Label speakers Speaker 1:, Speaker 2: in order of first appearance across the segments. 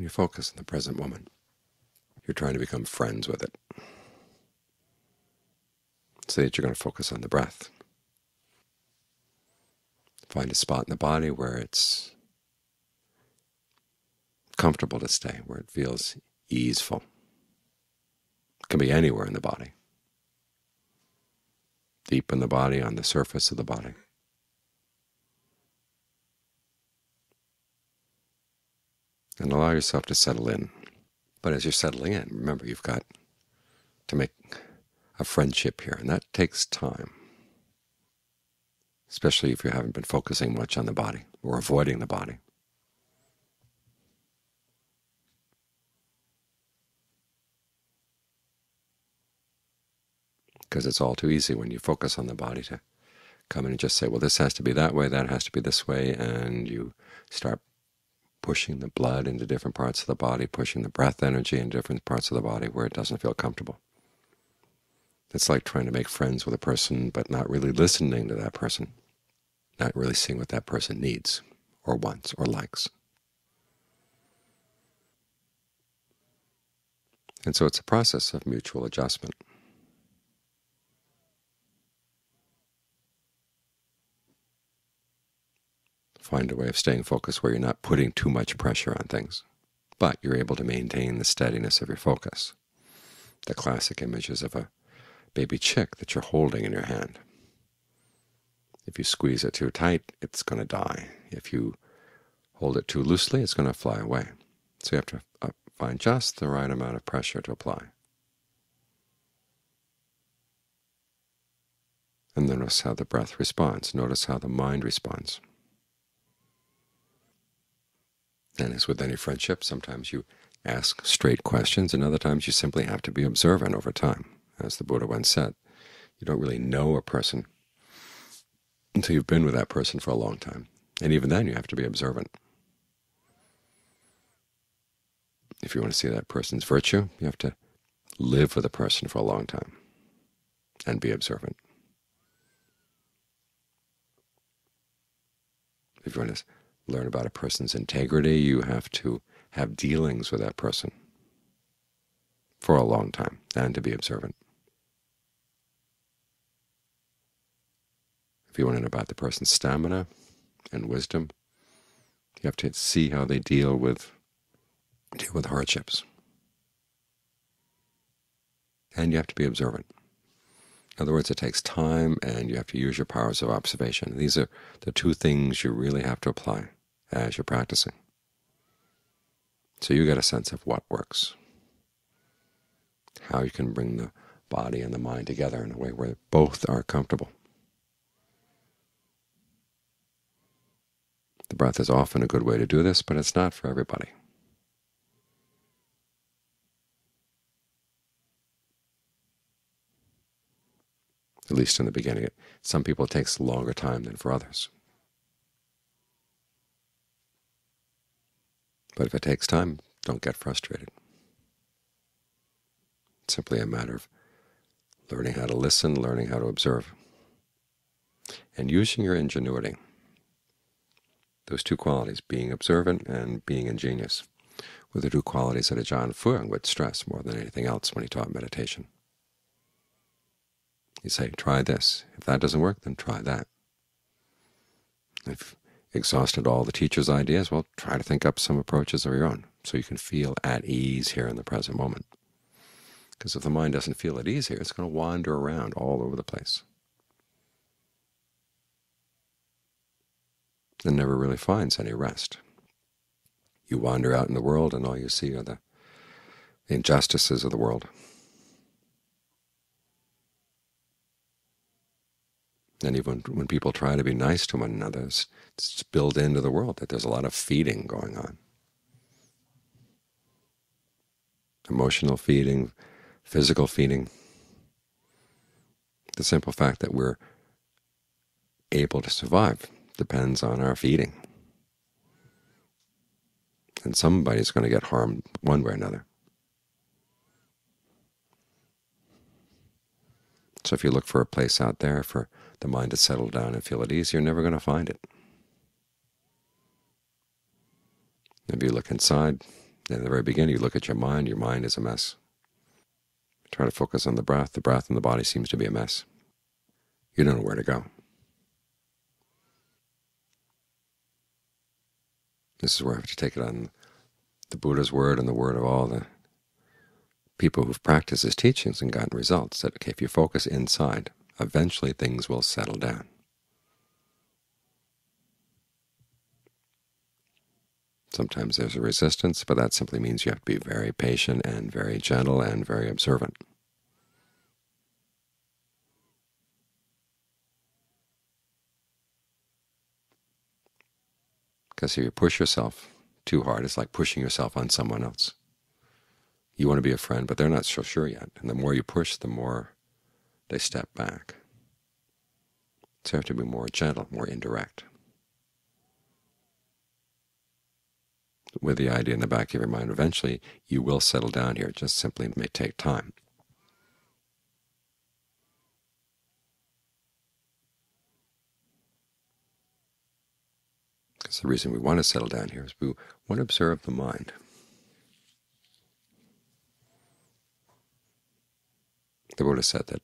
Speaker 1: when you focus on the present moment, you're trying to become friends with it. Say that you're going to focus on the breath. Find a spot in the body where it's comfortable to stay, where it feels easeful. It can be anywhere in the body, deep in the body, on the surface of the body. And allow yourself to settle in. But as you're settling in, remember you've got to make a friendship here, and that takes time, especially if you haven't been focusing much on the body or avoiding the body. Because it's all too easy when you focus on the body to come in and just say, well, this has to be that way, that has to be this way, and you start pushing the blood into different parts of the body, pushing the breath energy in different parts of the body where it doesn't feel comfortable. It's like trying to make friends with a person but not really listening to that person, not really seeing what that person needs or wants or likes. And so it's a process of mutual adjustment. Find a way of staying focused where you're not putting too much pressure on things, but you're able to maintain the steadiness of your focus. The classic images of a baby chick that you're holding in your hand. If you squeeze it too tight, it's going to die. If you hold it too loosely, it's going to fly away. So you have to uh, find just the right amount of pressure to apply. And then notice how the breath responds. Notice how the mind responds. And as with any friendship, sometimes you ask straight questions, and other times you simply have to be observant over time. As the Buddha once said, you don't really know a person until you've been with that person for a long time. And even then you have to be observant. If you want to see that person's virtue, you have to live with a person for a long time and be observant. If you want to learn about a person's integrity, you have to have dealings with that person for a long time and to be observant. If you want to know about the person's stamina and wisdom, you have to see how they deal with deal with hardships. And you have to be observant. In other words, it takes time and you have to use your powers of observation. These are the two things you really have to apply as you're practicing. So you get a sense of what works, how you can bring the body and the mind together in a way where both are comfortable. The breath is often a good way to do this, but it's not for everybody. At least in the beginning. Some people it takes longer time than for others. But if it takes time, don't get frustrated. It's simply a matter of learning how to listen, learning how to observe, and using your ingenuity those two qualities, being observant and being ingenious, were the two qualities that Ajaan Fuang would stress more than anything else when he taught meditation. He'd say, try this. If that doesn't work, then try that. If exhausted all the teacher's ideas, well, try to think up some approaches of your own so you can feel at ease here in the present moment. Because if the mind doesn't feel at ease here, it's going to wander around all over the place. and never really finds any rest. You wander out in the world and all you see are the injustices of the world. And even when people try to be nice to one another, it's, it's built into the world that there's a lot of feeding going on. Emotional feeding, physical feeding. The simple fact that we're able to survive depends on our feeding. And somebody's going to get harmed one way or another. So if you look for a place out there for the mind to settle down and feel at ease, you're never going to find it. If you look inside, In the very beginning, you look at your mind, your mind is a mess. Try to focus on the breath. The breath and the body seems to be a mess. You don't know where to go. This is where I have to take it on the Buddha's word and the word of all the people who've practiced his teachings and gotten results, that okay, if you focus inside, eventually things will settle down. Sometimes there's a resistance, but that simply means you have to be very patient and very gentle and very observant. Because if you push yourself too hard, it's like pushing yourself on someone else. You want to be a friend, but they're not so sure yet. And the more you push, the more they step back. So you have to be more gentle, more indirect. With the idea in the back of your mind, eventually you will settle down here. It just simply may take time. Because the reason we want to settle down here is we want to observe the mind. The Buddha said that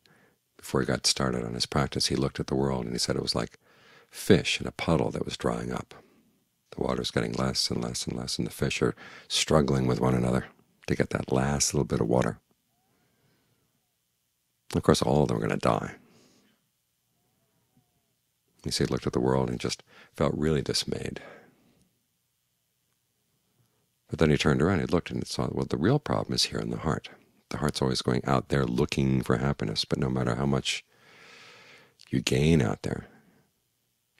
Speaker 1: before he got started on his practice, he looked at the world and he said it was like fish in a puddle that was drying up. The water is getting less and less and less, and the fish are struggling with one another to get that last little bit of water. Of course, all of them are going to die. You see, he looked at the world and just felt really dismayed. But then he turned around, he looked and saw, well, the real problem is here in the heart. The heart's always going out there looking for happiness, but no matter how much you gain out there,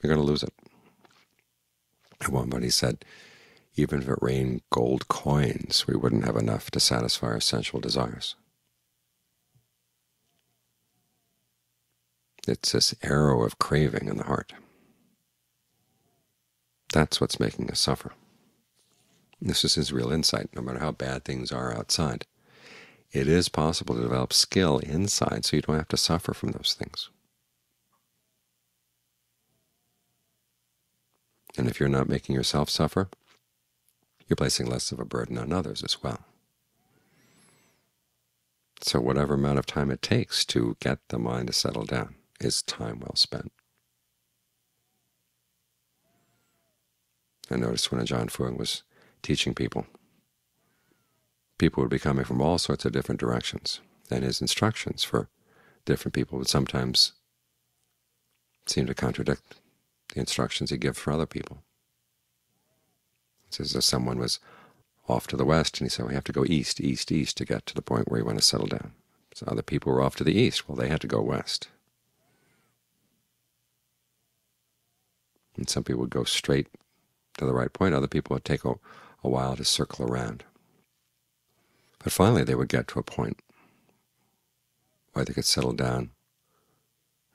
Speaker 1: you're going to lose it. At one he said, even if it rained gold coins, we wouldn't have enough to satisfy our sensual desires. It's this arrow of craving in the heart. That's what's making us suffer. This is his real insight, no matter how bad things are outside. It is possible to develop skill inside so you don't have to suffer from those things. And if you're not making yourself suffer, you're placing less of a burden on others as well. So whatever amount of time it takes to get the mind to settle down, is time well spent. I noticed when Ajaan Fuang was teaching people, people would be coming from all sorts of different directions, and his instructions for different people would sometimes seem to contradict the instructions he gives for other people. It's as if someone was off to the west, and he said, we have to go east, east, east to get to the point where you want to settle down. So other people were off to the east. Well, they had to go west. And some people would go straight to the right point. Other people would take a, a while to circle around. But finally they would get to a point where they could settle down.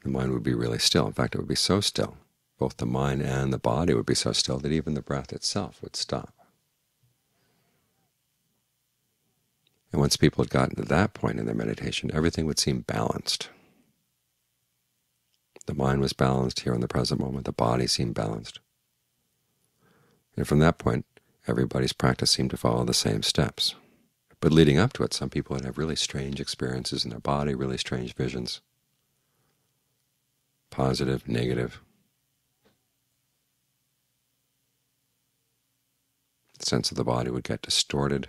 Speaker 1: The mind would be really still. In fact, it would be so still, both the mind and the body would be so still that even the breath itself would stop. And once people had gotten to that point in their meditation, everything would seem balanced. The mind was balanced here in the present moment. The body seemed balanced. And from that point, everybody's practice seemed to follow the same steps. But leading up to it, some people would have really strange experiences in their body, really strange visions, positive, negative. The sense of the body would get distorted.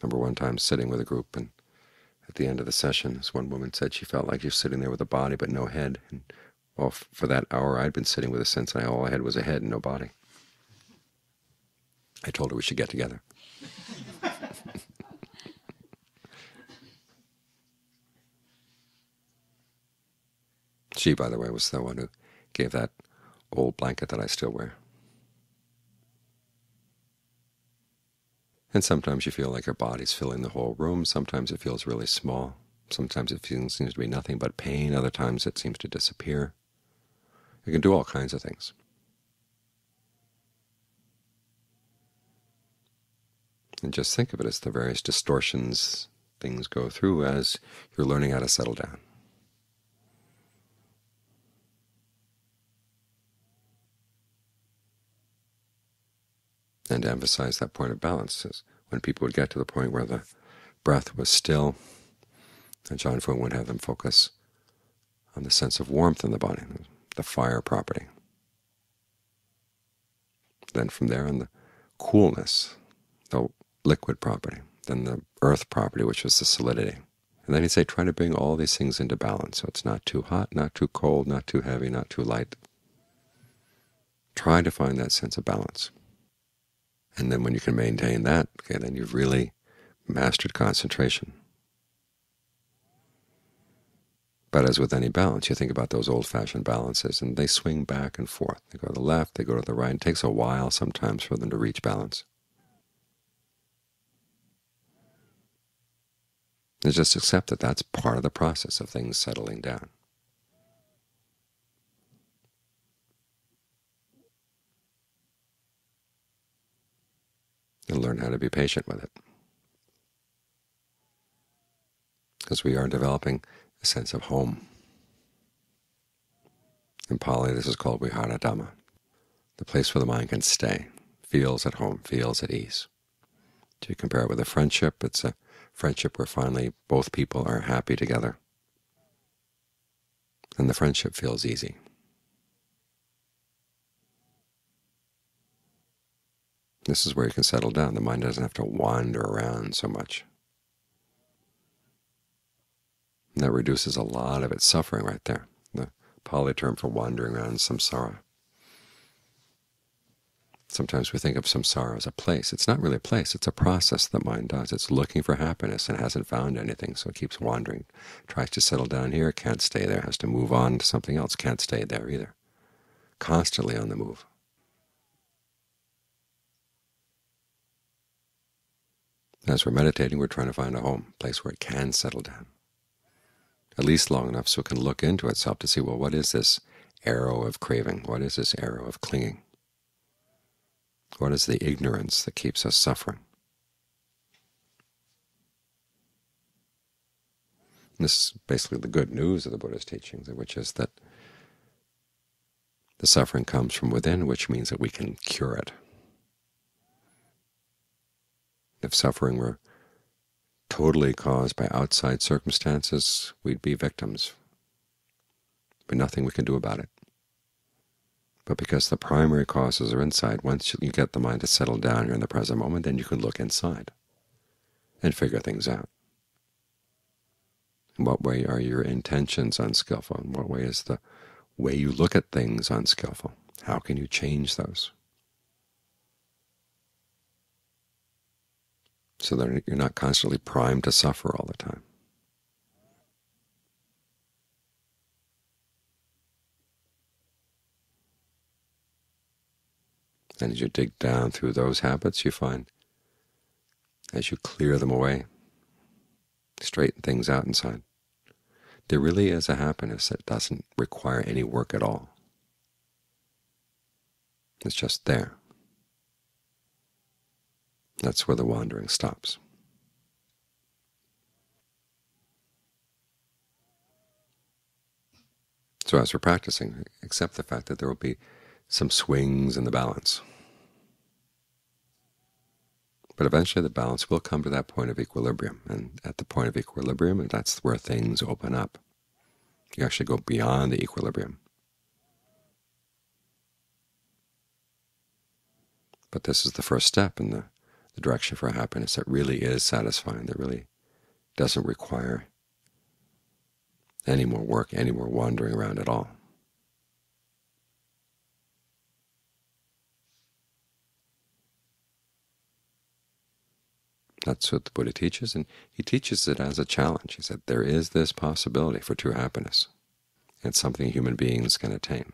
Speaker 1: remember one time sitting with a group and at the end of the session, this one woman said, she felt like she was sitting there with a body but no head. And well, for that hour I'd been sitting with a sense that all I had was a head and no body. I told her we should get together. she, by the way, was the one who gave that old blanket that I still wear. And sometimes you feel like your body's filling the whole room. Sometimes it feels really small. Sometimes it seems to be nothing but pain. Other times it seems to disappear. You can do all kinds of things. And just think of it as the various distortions things go through as you're learning how to settle down. and to emphasize that point of balance. Is when people would get to the point where the breath was still, and Ajaan Fuang would have them focus on the sense of warmth in the body, the fire property. Then from there on the coolness, the liquid property, then the earth property, which was the solidity. And then he'd say, try to bring all these things into balance, so it's not too hot, not too cold, not too heavy, not too light. Try to find that sense of balance. And then when you can maintain that, okay, then you've really mastered concentration. But as with any balance, you think about those old-fashioned balances, and they swing back and forth. They go to the left, they go to the right. It takes a while sometimes for them to reach balance. And just accept that that's part of the process of things settling down. And learn how to be patient with it. Because we are developing a sense of home. In Pali, this is called Vihara Dhamma, the place where the mind can stay, feels at home, feels at ease. To compare it with a friendship, it's a friendship where finally both people are happy together, and the friendship feels easy. This is where you can settle down. The mind doesn't have to wander around so much. And that reduces a lot of its suffering right there. The Pali term for wandering around is samsara. Sometimes we think of samsara as a place. It's not really a place. It's a process that mind does. It's looking for happiness and hasn't found anything, so it keeps wandering. Tries to settle down here, can't stay there, has to move on to something else, can't stay there either. Constantly on the move. As we're meditating, we're trying to find a home, a place where it can settle down at least long enough so it can look into itself to see, well, what is this arrow of craving? What is this arrow of clinging? What is the ignorance that keeps us suffering? This is basically the good news of the Buddha's teachings, which is that the suffering comes from within, which means that we can cure it. If suffering were totally caused by outside circumstances, we'd be victims, but nothing we can do about it. But because the primary causes are inside, once you get the mind to settle down here in the present moment, then you can look inside and figure things out. In what way are your intentions unskillful? In what way is the way you look at things unskillful? How can you change those? so that you're not constantly primed to suffer all the time. And as you dig down through those habits, you find as you clear them away, straighten things out inside, there really is a happiness that doesn't require any work at all. It's just there. That's where the wandering stops. So as we're practicing, accept the fact that there will be some swings in the balance. But eventually the balance will come to that point of equilibrium, and at the point of equilibrium, that's where things open up. You actually go beyond the equilibrium. But this is the first step in the the direction for happiness that really is satisfying, that really doesn't require any more work, any more wandering around at all. That's what the Buddha teaches, and he teaches it as a challenge. He said there is this possibility for true happiness. It's something human beings can attain.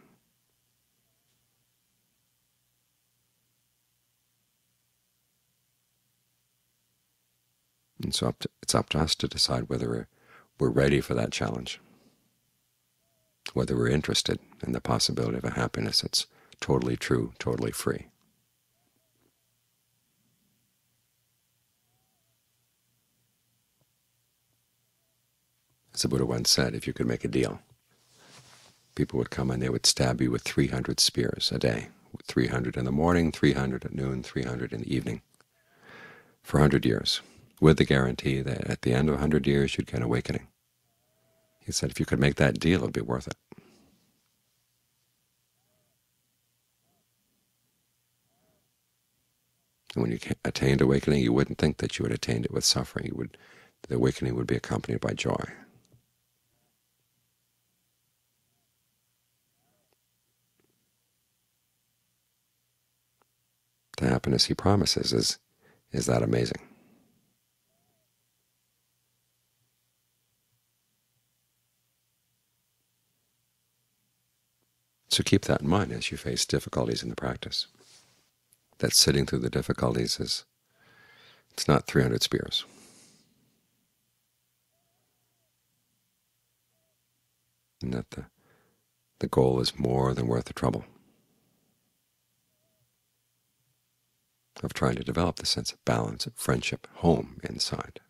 Speaker 1: And so up to, it's up to us to decide whether we're, we're ready for that challenge, whether we're interested in the possibility of a happiness that's totally true, totally free. As the Buddha once said, if you could make a deal, people would come and they would stab you with 300 spears a day, 300 in the morning, 300 at noon, 300 in the evening, for 100 years, with the guarantee that at the end of 100 years you'd get awakening. He said if you could make that deal, it would be worth it. And when you attained awakening, you wouldn't think that you had attained it with suffering. You would, the awakening would be accompanied by joy. The happiness he promises is, is that amazing. So keep that in mind as you face difficulties in the practice that sitting through the difficulties is it's not 300 spears. And that the, the goal is more than worth the trouble of trying to develop the sense of balance, of friendship, home inside.